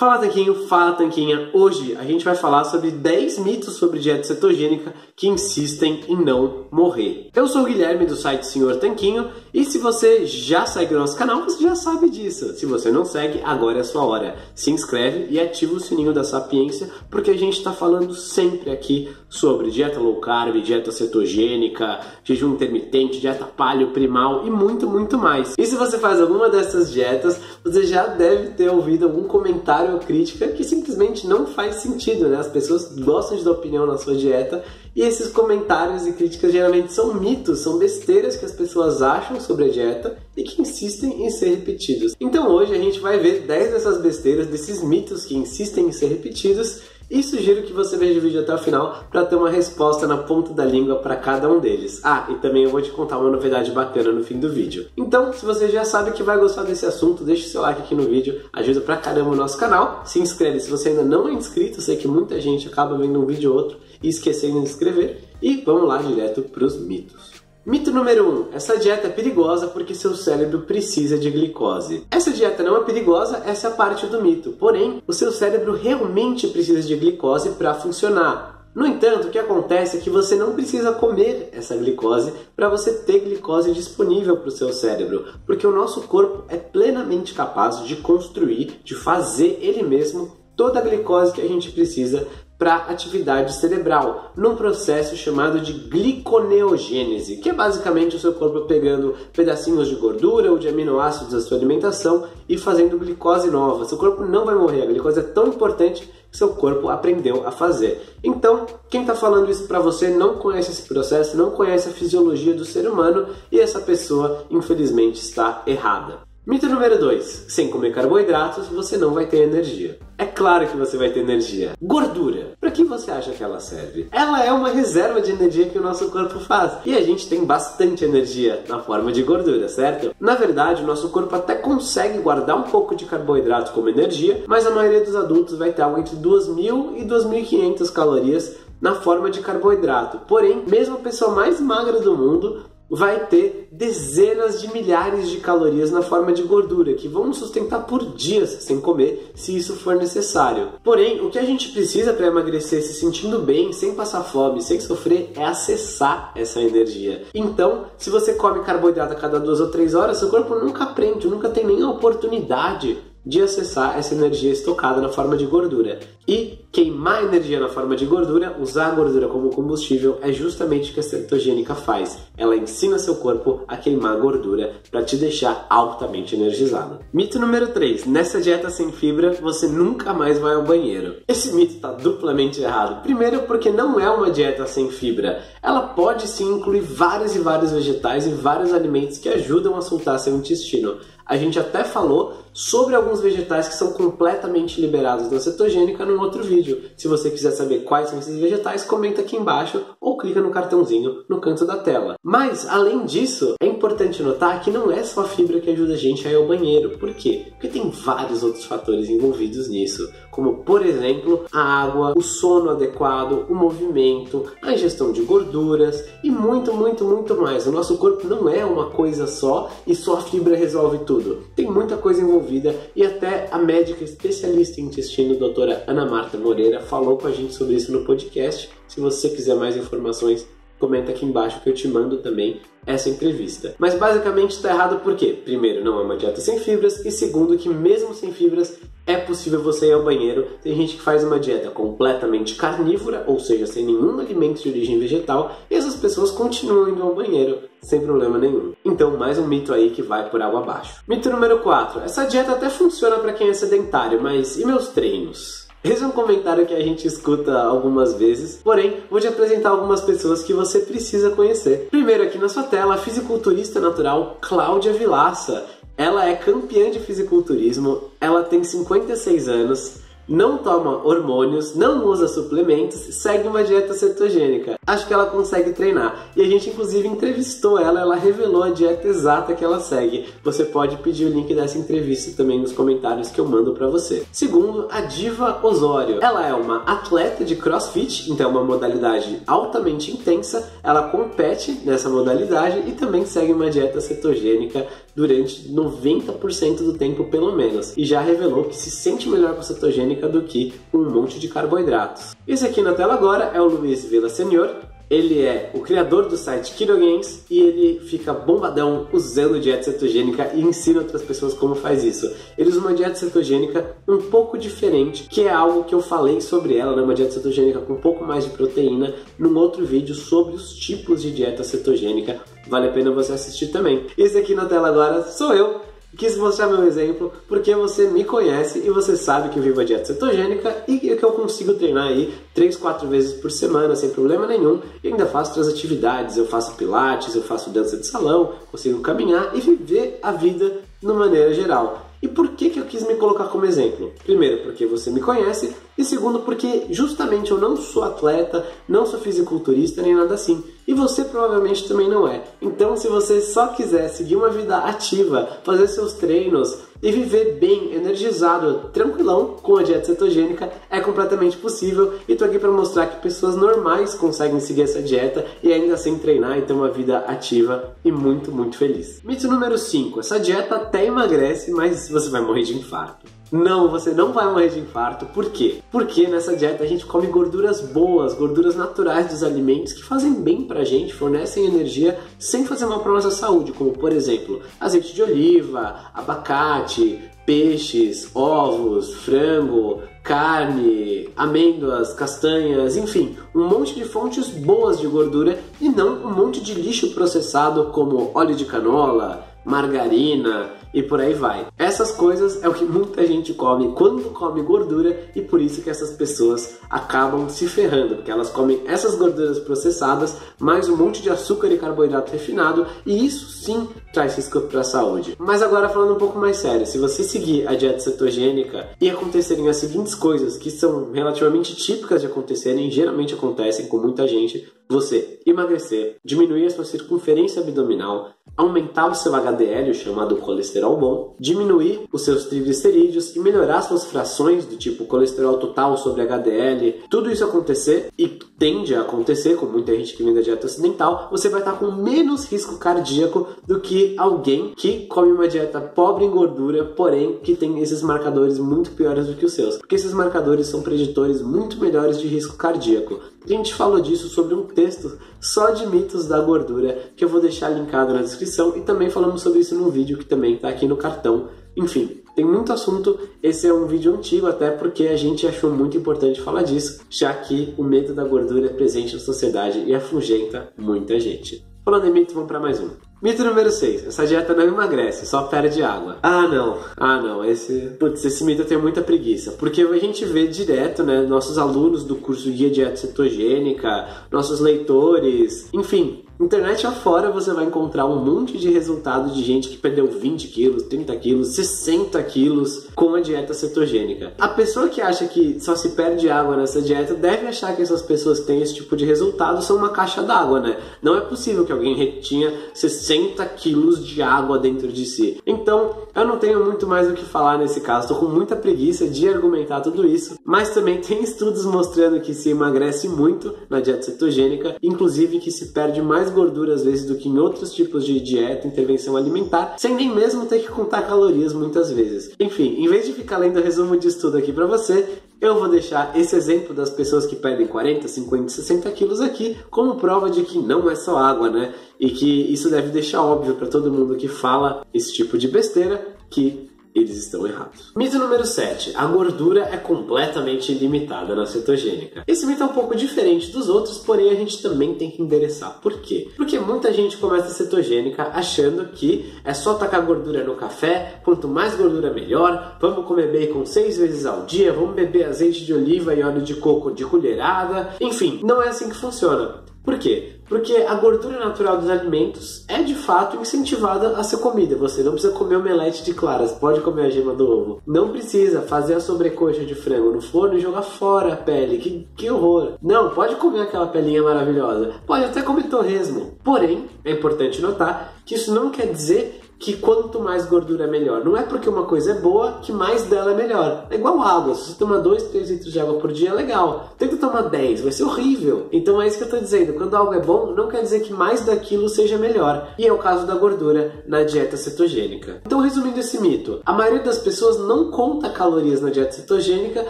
Fala Tanquinho, fala Tanquinha. Hoje a gente vai falar sobre 10 mitos sobre dieta cetogênica que insistem em não morrer. Eu sou o Guilherme do site Senhor Tanquinho e se você já segue o nosso canal, você já sabe disso. Se você não segue, agora é a sua hora. Se inscreve e ativa o sininho da sapiência porque a gente está falando sempre aqui sobre dieta low carb, dieta cetogênica, jejum intermitente, dieta paleo primal e muito, muito mais. E se você faz alguma dessas dietas, você já deve ter ouvido algum comentário crítica que simplesmente não faz sentido, né? As pessoas gostam de dar opinião na sua dieta e esses comentários e críticas geralmente são mitos, são besteiras que as pessoas acham sobre a dieta e que insistem em ser repetidos. Então hoje a gente vai ver 10 dessas besteiras, desses mitos que insistem em ser repetidos e sugiro que você veja o vídeo até o final para ter uma resposta na ponta da língua para cada um deles. Ah, e também eu vou te contar uma novidade bacana no fim do vídeo. Então, se você já sabe que vai gostar desse assunto, deixa o seu like aqui no vídeo, ajuda pra caramba o nosso canal. Se inscreve se você ainda não é inscrito, sei que muita gente acaba vendo um vídeo ou outro e esquecendo de inscrever. E vamos lá direto para os mitos. Mito número 1. Um, essa dieta é perigosa porque seu cérebro precisa de glicose. Essa dieta não é perigosa, essa é a parte do mito. Porém, o seu cérebro realmente precisa de glicose para funcionar. No entanto, o que acontece é que você não precisa comer essa glicose para você ter glicose disponível para o seu cérebro, porque o nosso corpo é plenamente capaz de construir, de fazer ele mesmo toda a glicose que a gente precisa para atividade cerebral, num processo chamado de gliconeogênese, que é basicamente o seu corpo pegando pedacinhos de gordura ou de aminoácidos da sua alimentação e fazendo glicose nova. Seu corpo não vai morrer, a glicose é tão importante que seu corpo aprendeu a fazer. Então, quem está falando isso para você não conhece esse processo, não conhece a fisiologia do ser humano e essa pessoa, infelizmente, está errada. Mito número 2. Sem comer carboidratos, você não vai ter energia. É claro que você vai ter energia. Gordura. Para que você acha que ela serve? Ela é uma reserva de energia que o nosso corpo faz. E a gente tem bastante energia na forma de gordura, certo? Na verdade, o nosso corpo até consegue guardar um pouco de carboidrato como energia, mas a maioria dos adultos vai ter algo entre 2.000 e 2.500 calorias na forma de carboidrato. Porém, mesmo a pessoa mais magra do mundo vai ter dezenas de milhares de calorias na forma de gordura que vão nos sustentar por dias sem comer, se isso for necessário. Porém, o que a gente precisa para emagrecer se sentindo bem, sem passar fome, sem sofrer, é acessar essa energia. Então, se você come carboidrato a cada duas ou três horas, seu corpo nunca aprende, nunca tem nem a oportunidade de acessar essa energia estocada na forma de gordura. E queimar energia na forma de gordura, usar a gordura como combustível, é justamente o que a cetogênica faz. Ela ensina seu corpo a queimar gordura para te deixar altamente energizado. Mito número 3. Nessa dieta sem fibra, você nunca mais vai ao banheiro. Esse mito está duplamente errado. Primeiro, porque não é uma dieta sem fibra. Ela pode sim incluir vários e vários vegetais e vários alimentos que ajudam a soltar seu intestino. A gente até falou sobre alguns vegetais que são completamente liberados na cetogênica num outro vídeo. Se você quiser saber quais são esses vegetais, comenta aqui embaixo ou clica no cartãozinho no canto da tela. Mas, além disso, é importante notar que não é só a fibra que ajuda a gente a ir ao banheiro. Por quê? Porque tem vários outros fatores envolvidos nisso, como, por exemplo, a água, o sono adequado, o movimento, a ingestão de gorduras e muito, muito, muito mais. O nosso corpo não é uma coisa só e só a fibra resolve tudo. Tem muita coisa envolvida e até a médica especialista em intestino, doutora Ana Marta Moreira, falou com a gente sobre isso no podcast. Se você quiser mais informações, comenta aqui embaixo que eu te mando também essa entrevista. Mas basicamente está errado porque, primeiro, não é uma dieta sem fibras e segundo, que mesmo sem fibras é possível você ir ao banheiro. Tem gente que faz uma dieta completamente carnívora, ou seja, sem nenhum alimento de origem vegetal, e essas pessoas continuam indo ao banheiro sem problema nenhum. Então, mais um mito aí que vai por água abaixo. Mito número 4. Essa dieta até funciona para quem é sedentário, mas e meus treinos? Esse é um comentário que a gente escuta algumas vezes, porém, vou te apresentar algumas pessoas que você precisa conhecer. Primeiro, aqui na sua tela, a fisiculturista natural Cláudia Vilaça. Ela é campeã de fisiculturismo, ela tem 56 anos, não toma hormônios, não usa suplementos, segue uma dieta cetogênica. Acho que ela consegue treinar. E a gente inclusive entrevistou ela, ela revelou a dieta exata que ela segue. Você pode pedir o link dessa entrevista também nos comentários que eu mando para você. Segundo, a Diva Osório. Ela é uma atleta de CrossFit, então é uma modalidade altamente intensa. Ela compete nessa modalidade e também segue uma dieta cetogênica durante 90% do tempo pelo menos e já revelou que se sente melhor com cetogênica do que com um monte de carboidratos. Esse aqui na tela agora é o Luiz Villasenor, ele é o criador do site Keto Games e ele fica bombadão usando dieta cetogênica e ensina outras pessoas como faz isso. Ele usa uma dieta cetogênica um pouco diferente, que é algo que eu falei sobre ela, né? uma dieta cetogênica com um pouco mais de proteína, num outro vídeo sobre os tipos de dieta cetogênica. Vale a pena você assistir também. Esse aqui na tela agora sou eu, Quis mostrar meu exemplo porque você me conhece e você sabe que eu vivo a dieta cetogênica e que eu consigo treinar aí 3, 4 vezes por semana sem problema nenhum e ainda faço outras atividades. Eu faço pilates, eu faço dança de salão, consigo caminhar e viver a vida de maneira geral. E por que, que eu quis me colocar como exemplo? Primeiro, porque você me conhece, e segundo, porque justamente eu não sou atleta, não sou fisiculturista nem nada assim. E você provavelmente também não é. Então, se você só quiser seguir uma vida ativa, fazer seus treinos, e viver bem, energizado, tranquilão com a dieta cetogênica é completamente possível. E tô aqui para mostrar que pessoas normais conseguem seguir essa dieta e ainda assim treinar e ter uma vida ativa e muito, muito feliz. Mito número 5: essa dieta até emagrece, mas você vai morrer de infarto. Não, você não vai morrer de infarto. Por quê? Porque nessa dieta a gente come gorduras boas, gorduras naturais dos alimentos que fazem bem pra gente, fornecem energia sem fazer mal pra nossa saúde, como por exemplo, azeite de oliva, abacate, peixes, ovos, frango, carne, amêndoas, castanhas, enfim, um monte de fontes boas de gordura e não um monte de lixo processado como óleo de canola, margarina, e por aí vai. Essas coisas é o que muita gente come quando come gordura e por isso que essas pessoas acabam se ferrando, porque elas comem essas gorduras processadas mais um monte de açúcar e carboidrato refinado e isso sim traz risco para a saúde. Mas agora falando um pouco mais sério, se você seguir a dieta cetogênica e acontecerem as seguintes coisas que são relativamente típicas de acontecerem, geralmente acontecem com muita gente, você emagrecer, diminuir a sua circunferência abdominal, aumentar o seu HDL, chamado colesterol bom, diminuir os seus triglicerídeos e melhorar suas frações do tipo colesterol total sobre HDL, tudo isso acontecer e tende a acontecer com muita gente que vem da dieta ocidental, você vai estar com menos risco cardíaco do que alguém que come uma dieta pobre em gordura, porém que tem esses marcadores muito piores do que os seus, porque esses marcadores são preditores muito melhores de risco cardíaco. A gente falou disso sobre um texto só de mitos da gordura que eu vou deixar linkado na descrição e também falamos sobre isso num vídeo que também está aqui no cartão. Enfim, tem muito assunto. Esse é um vídeo antigo até porque a gente achou muito importante falar disso, já que o medo da gordura é presente na sociedade e afugenta muita gente. Falando em mito, vamos para mais um. Mito número 6. Essa dieta não emagrece, só perde água. Ah, não. Ah, não. Esse, putz, esse mito eu tenho muita preguiça. Porque a gente vê direto, né, nossos alunos do curso Guia Dieta Cetogênica, nossos leitores, enfim, Internet afora você vai encontrar um monte de resultado de gente que perdeu 20 quilos, 30 quilos, 60 quilos com a dieta cetogênica. A pessoa que acha que só se perde água nessa dieta deve achar que essas pessoas que têm esse tipo de resultado são uma caixa d'água, né? Não é possível que alguém retinha 60 quilos de água dentro de si. Então, eu não tenho muito mais o que falar nesse caso, tô com muita preguiça de argumentar tudo isso, mas também tem estudos mostrando que se emagrece muito na dieta cetogênica, inclusive que se perde mais gordura às vezes do que em outros tipos de dieta, intervenção alimentar, sem nem mesmo ter que contar calorias muitas vezes. Enfim, em vez de ficar lendo resumo de estudo aqui para você, eu vou deixar esse exemplo das pessoas que perdem 40, 50, 60 quilos aqui como prova de que não é só água, né? E que isso deve deixar óbvio para todo mundo que fala esse tipo de besteira que eles estão errados. Mito número 7. A gordura é completamente ilimitada na cetogênica. Esse mito é um pouco diferente dos outros, porém a gente também tem que endereçar. Por quê? Porque muita gente começa a cetogênica achando que é só tacar gordura no café, quanto mais gordura melhor, vamos comer bacon seis vezes ao dia, vamos beber azeite de oliva e óleo de coco de colherada. Enfim, não é assim que funciona. Por quê? Porque a gordura natural dos alimentos é de fato incentivada a ser comida. Você não precisa comer omelete de claras, pode comer a gema do ovo. Não precisa fazer a sobrecoxa de frango no forno e jogar fora a pele. Que, que horror! Não, pode comer aquela pelinha maravilhosa. Pode até comer torresmo. Porém, é importante notar que isso não quer dizer que quanto mais gordura é melhor. Não é porque uma coisa é boa que mais dela é melhor. É igual água. Se você tomar 2, 3 litros de água por dia é legal. Tenta tomar 10, vai ser horrível. Então é isso que eu estou dizendo. Quando algo é bom, não quer dizer que mais daquilo seja melhor. E é o caso da gordura na dieta cetogênica. Então, resumindo esse mito, a maioria das pessoas não conta calorias na dieta cetogênica,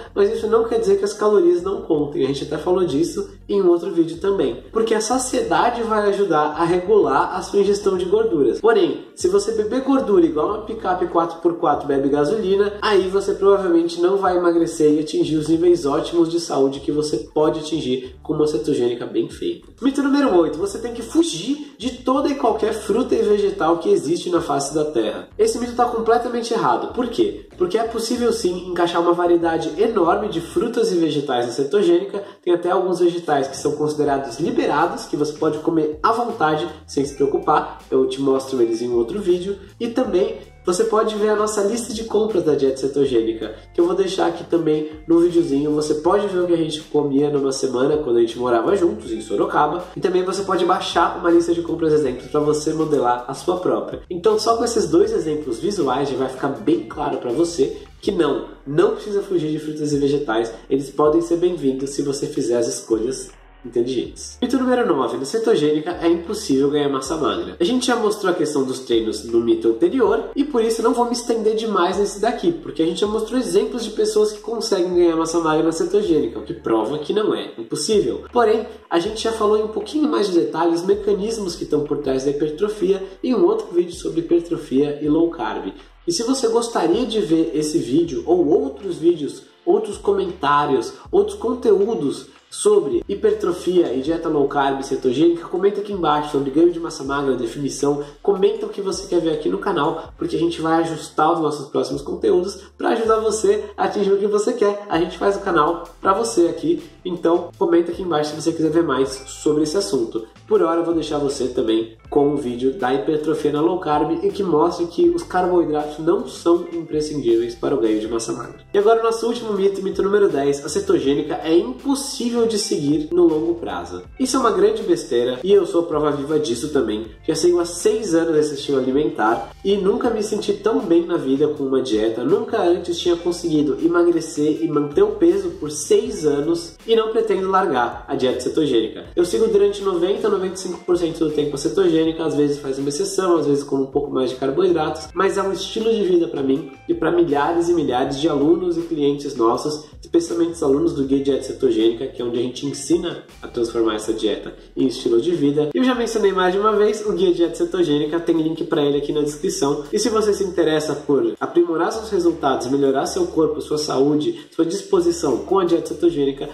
mas isso não quer dizer que as calorias não contem. A gente até falou disso em um outro vídeo também. Porque a saciedade vai ajudar a regular a sua ingestão de gorduras. Porém, se você beber gordura igual uma picape 4x4 bebe gasolina, aí você provavelmente não vai emagrecer e atingir os níveis ótimos de saúde que você pode atingir com uma cetogênica bem feita. Mito número 8. Você tem que fugir de toda e qualquer fruta e vegetal que existe na face da Terra. Esse mito está completamente errado. Por quê? Porque é possível sim encaixar uma variedade enorme de frutas e vegetais na cetogênica. Tem até alguns vegetais que são considerados liberados, que você pode comer à vontade sem se preocupar. Eu te mostro eles em outro vídeo. E também você pode ver a nossa lista de compras da dieta cetogênica, que eu vou deixar aqui também no videozinho. Você pode ver o que a gente comia numa semana quando a gente morava juntos em Sorocaba. E também você pode baixar uma lista de compras exemplos para você modelar a sua própria. Então, só com esses dois exemplos visuais já vai ficar bem claro para você que não, não precisa fugir de frutas e vegetais. Eles podem ser bem-vindos se você fizer as escolhas inteligentes. Mito número 9. Na cetogênica é impossível ganhar massa magra. A gente já mostrou a questão dos treinos no mito anterior e por isso não vou me estender demais nesse daqui, porque a gente já mostrou exemplos de pessoas que conseguem ganhar massa magra na cetogênica, o que prova que não é impossível. Porém, a gente já falou em um pouquinho mais de detalhes, mecanismos que estão por trás da hipertrofia em um outro vídeo sobre hipertrofia e low carb. E se você gostaria de ver esse vídeo ou outros vídeos, outros comentários, outros conteúdos sobre hipertrofia e dieta low carb cetogênica, comenta aqui embaixo sobre ganho de massa magra, definição, comenta o que você quer ver aqui no canal, porque a gente vai ajustar os nossos próximos conteúdos para ajudar você a atingir o que você quer. A gente faz o canal para você aqui, então comenta aqui embaixo se você quiser ver mais sobre esse assunto. Por hora eu vou deixar você também com o vídeo da hipertrofia na low carb e que mostra que os carboidratos não são imprescindíveis para o ganho de massa magra. E agora nosso último mito, mito número 10, a cetogênica é impossível de seguir no longo prazo. Isso é uma grande besteira e eu sou prova viva disso também. Já sigo há 6 anos esse estilo alimentar e nunca me senti tão bem na vida com uma dieta, nunca antes tinha conseguido emagrecer e manter o peso por 6 anos e não pretendo largar a dieta cetogênica. Eu sigo durante 90 95% do tempo a cetogênica, às vezes faz uma exceção, às vezes com um pouco mais de carboidratos, mas é um estilo de vida para mim e para milhares e milhares de alunos e clientes nossos, especialmente os alunos do Guia Dieta Cetogênica, que é onde a gente ensina a transformar essa dieta em estilo de vida. Eu já mencionei mais de uma vez o Guia Dieta Cetogênica, tem link para ele aqui na descrição. E se você se interessa por aprimorar seus resultados, melhorar seu corpo, sua saúde, sua disposição com a dieta cetogênica,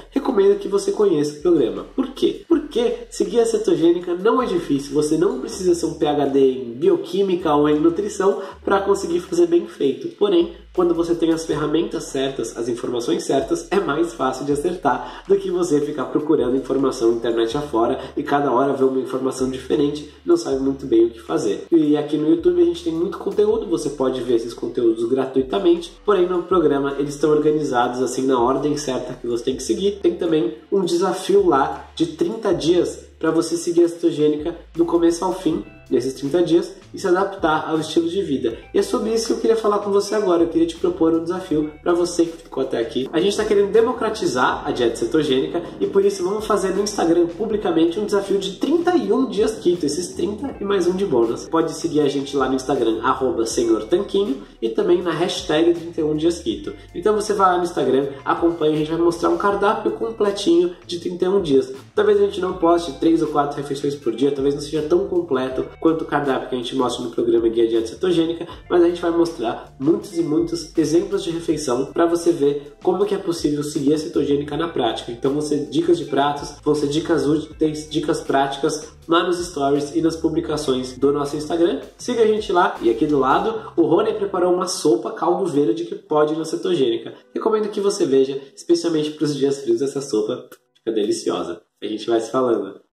que você conheça o programa. Por quê? Porque seguir a cetogênica não é difícil, você não precisa ser um PhD em bioquímica ou em nutrição para conseguir fazer bem feito. Porém, quando você tem as ferramentas certas, as informações certas, é mais fácil de acertar do que você ficar procurando informação na internet afora e cada hora ver uma informação diferente, não sabe muito bem o que fazer. E aqui no YouTube a gente tem muito conteúdo, você pode ver esses conteúdos gratuitamente, porém no programa eles estão organizados assim na ordem certa que você tem que seguir. Tem também um desafio lá de 30 dias para você seguir a cetogênica do começo ao fim nesses 30 dias e se adaptar ao estilo de vida. E é sobre isso que eu queria falar com você agora. Eu queria te propor um desafio para você que ficou até aqui. A gente está querendo democratizar a dieta cetogênica e por isso vamos fazer no Instagram publicamente um desafio de 31 dias keto, esses 30 e mais um de bônus. Pode seguir a gente lá no Instagram, senhortanquinho e também na hashtag 31 dias keto. Então você vai lá no Instagram, acompanha, a gente vai mostrar um cardápio completinho de 31 dias. Talvez a gente não poste 3 ou 4 refeições por dia, talvez não seja tão completo quanto o cardápio que a gente mostra no programa Guia Dieta Cetogênica, mas a gente vai mostrar muitos e muitos exemplos de refeição para você ver como que é possível seguir a cetogênica na prática. Então vão ser dicas de pratos, vão ser dicas úteis, dicas práticas lá nos stories e nas publicações do nosso Instagram. Siga a gente lá e aqui do lado o Rony preparou uma sopa caldo verde que pode ir na cetogênica. Recomendo que você veja, especialmente para os dias frios essa sopa fica deliciosa. A gente vai se falando.